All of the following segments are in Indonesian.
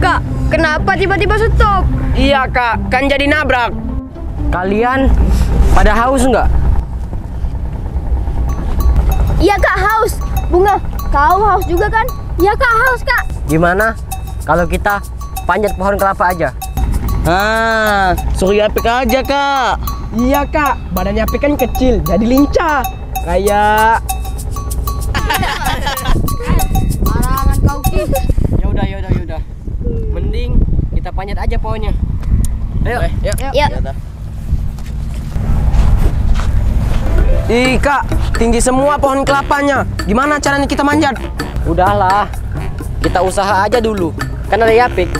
Kak, kenapa tiba-tiba stop? Iya kak, kan jadi nabrak. Kalian pada haus nggak? Iya kak haus. Bunga, kau haus juga kan? Iya kak haus kak. Gimana kalau kita panjat pohon kelapa aja? Ah, suri ya apik aja kak. Iya kak, badannya apik kan kecil, jadi lincah. Kayak kita panjat aja pohonnya. Ayo, yuk. Ya. Ih kak, tinggi semua pohon kelapanya. Gimana caranya kita manjat? Udahlah, kita usaha aja dulu. Kan ada Yapik.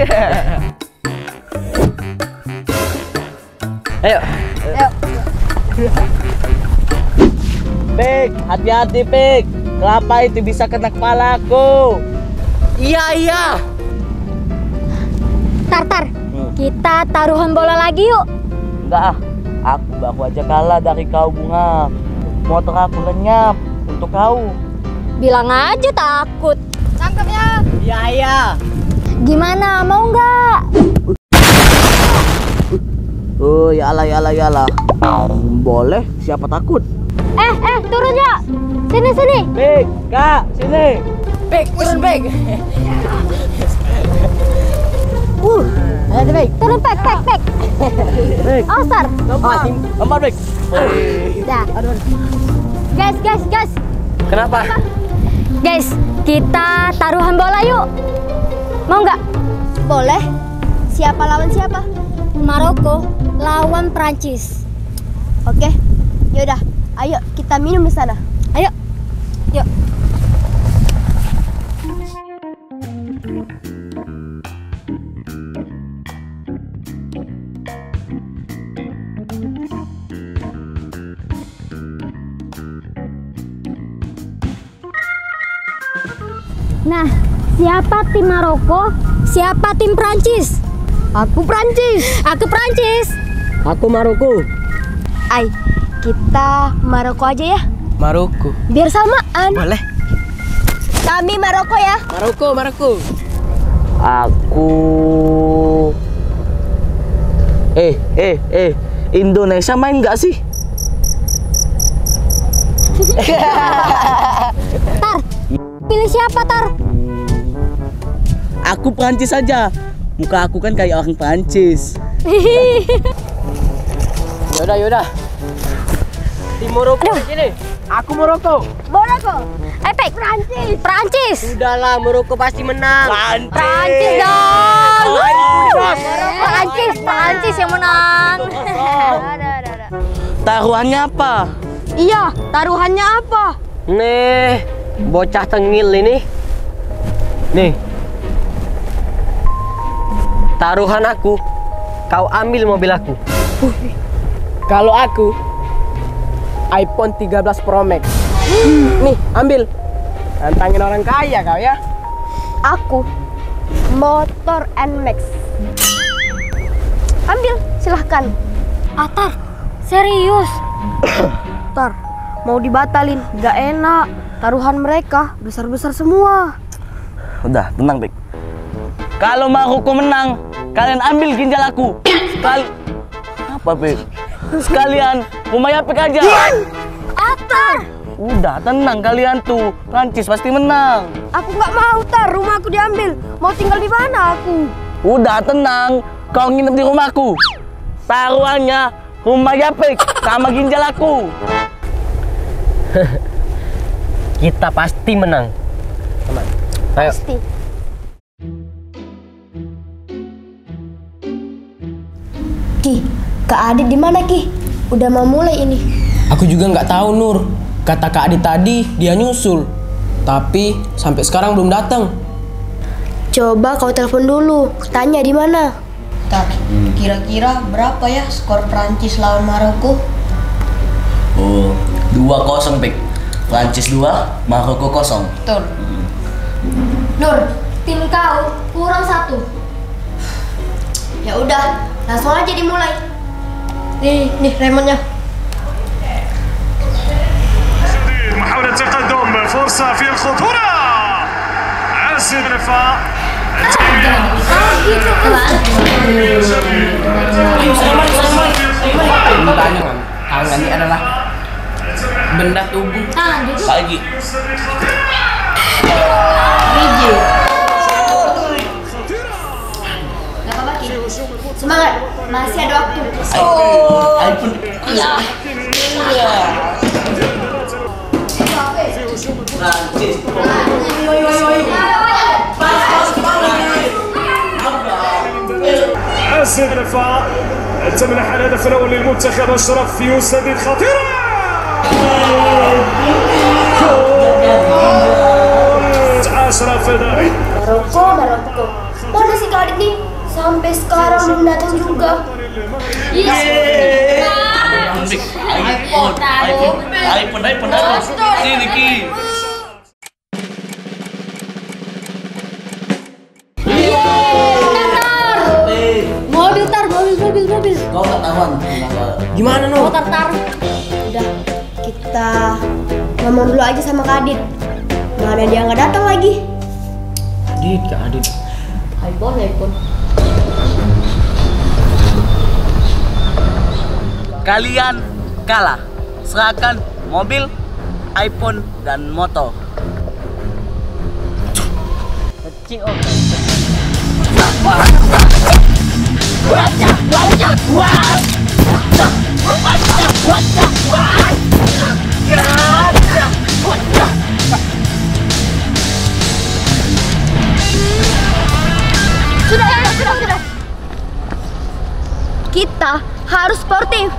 Ayo. Ayo. Pik, hati-hati Pik. Kelapa itu bisa kena kepalaku. Iya iya. Tar tar. Kita taruhan bola lagi yuk. Enggak ah, aku baru aja kalah dari kau bunga. Motor aku lenyap untuk kau. Bilang aja takut. Tangkap ya. Iya iya. Gimana? Mau nggak? Oh ya lah ya lah ya lah. Boleh, siapa takut? Eh eh turun ya. Sini sini. Pik, kak, sini. Pek, turun pek. Uh. Ada baik. Turun pek pek pek. Pik, Oh star. lompat, lompat Pik. Dah. Guys guys guys. Kenapa? Guys, kita taruhan bola yuk. Mau nggak? Boleh. Siapa lawan siapa? Maroko lawan Prancis. Oke. Yaudah, ayo kita minum di sana. Ayo. Yuk. Nah, siapa tim Maroko? Siapa tim Prancis? Aku Prancis. Aku Prancis. Aku Maroko. Ay, kita Maroko aja ya. Maroko. Biar samaan. Boleh. Kami Maroko ya. Maroko, Maroko. Aku Eh, eh, eh. Indonesia main nggak sih? Siapa Tar? Aku Prancis saja. Muka aku kan kayak orang Prancis. Yaudah, yaudah. Di Maroko sini. Aku Maroko. Maroko. Epek. Prancis. Prancis. Udahlah, Maroko pasti menang. Prancis dong. Prancis, Prancis yang menang. Ada, ada, ada. Taruhannya apa? Iya, taruhannya apa? Nih, bocah tengil ini. Nih. Taruhan aku, kau ambil mobil aku. Kalau aku iPhone 13 Pro Max. Nih, ambil. Tantangin orang kaya kau ya. Aku motor NMAX. Ambil, silahkan. Atar, serius. Tar, mau dibatalin, gak enak. Taruhan mereka besar-besar semua. Udah, tenang, Bek. Kalau Maroko menang, kalian ambil ginjal aku. Sekali apa, Bek? Sekalian rumah Yapik aja. Atar, Udah, tenang kalian tuh. Prancis pasti menang. aku nggak mau tar, rumah aku diambil. Mau tinggal di mana aku? Udah, tenang. Kau nginep di rumahku. Taruhannya rumah Yapik sama ginjal aku. Kita pasti menang. Teman. Ayo. Pasti. Ki, Kak Adit di mana Ki? Udah mau mulai ini. Aku juga nggak tahu Nur. Kata Kak Adit tadi dia nyusul. Tapi sampai sekarang belum datang. Coba kau telepon dulu, tanya di mana. Tar, kira-kira berapa ya skor Prancis lawan Maroko? Oh, dua kosong, Pik. Prancis dua, Maroko kosong. Betul. Nur, tim kau kurang satu. Ya udah, langsung aja dimulai. Nih, nih remote-nya. محاولة تقدم فرصة في الخطورة عاصم رفاع Ayo saya mari, benda tubuh tangan juga lagi biji semangat masih ada waktu oh iPhone ya iya Prancis. Oi oi oi. Pas pas pas. السيد الدفاع الثمن على الهدف الأول للمنتخب اشرف يسدد خطيره Maroko, Maroko. Mana si Kak Adit nih? Sampai sekarang belum datang juga. Iya. iPhone, iPhone, iPhone, iPhone, iPhone. Sini Ki. Mobil tar, mobil, mobil, mobil. Kau tak tahuan. Gimana Nur? Motor tar. Kita ngomong dulu aja sama Kak Adit. Mana dia nggak datang lagi? Adit, Kak Adit. iPhone, iPhone. Kalian kalah. Serahkan mobil, iPhone, dan motor. Kecil oh. Sudah, Kita harus sportif.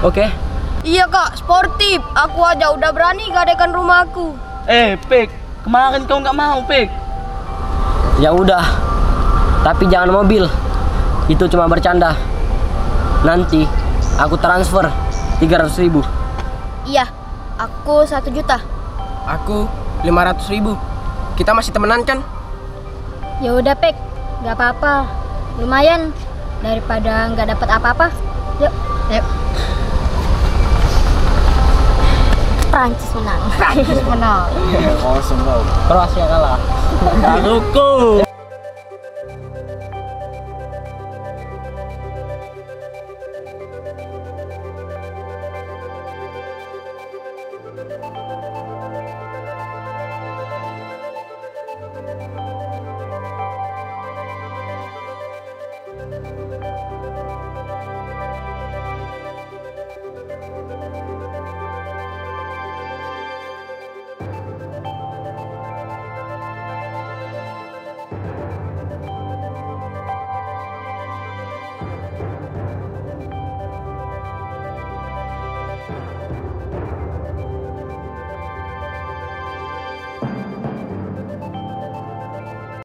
Oke. Iya kak, sportif. Aku aja udah berani gadekan rumahku. Eh, Pik. Kemarin kau nggak mau, Pik. Ya udah. Tapi jangan mobil. Itu cuma bercanda. Nanti aku transfer 300 ribu. Iya, aku satu juta. Aku 500 ribu. Kita masih temenan kan? Ya udah, Pek. Gak apa-apa. Lumayan daripada nggak dapat apa-apa. Yuk, yuk. Prancis menang. Prancis menang. Kroasia kalah. Maruko.